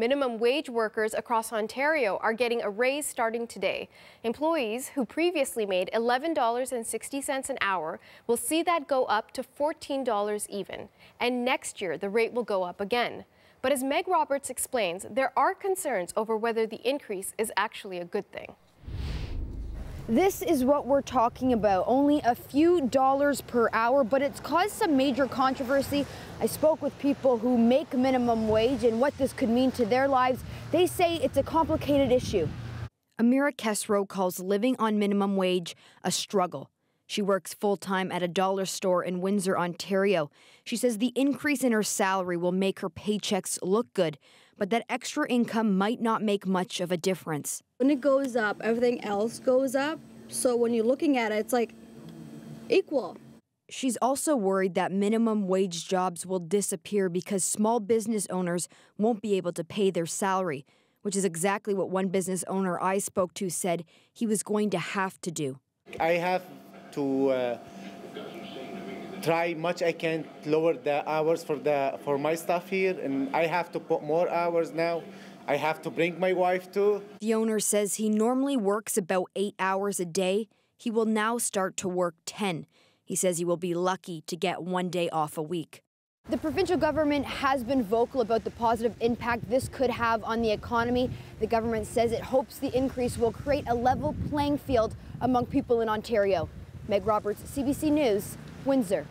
Minimum wage workers across Ontario are getting a raise starting today. Employees who previously made $11.60 an hour will see that go up to $14 even. And next year, the rate will go up again. But as Meg Roberts explains, there are concerns over whether the increase is actually a good thing. This is what we're talking about, only a few dollars per hour, but it's caused some major controversy. I spoke with people who make minimum wage and what this could mean to their lives. They say it's a complicated issue. Amira Kesro calls living on minimum wage a struggle. She works full time at a dollar store in Windsor, Ontario. She says the increase in her salary will make her paychecks look good, but that extra income might not make much of a difference. When it goes up, everything else goes up. So when you're looking at it, it's like equal. She's also worried that minimum wage jobs will disappear because small business owners won't be able to pay their salary, which is exactly what one business owner I spoke to said he was going to have to do. I have to uh, try much I can lower the hours for the for my staff here, and I have to put more hours now. I have to bring my wife too. The owner says he normally works about eight hours a day. He will now start to work 10. He says he will be lucky to get one day off a week. The provincial government has been vocal about the positive impact this could have on the economy. The government says it hopes the increase will create a level playing field among people in Ontario. Meg Roberts, CBC News, Windsor.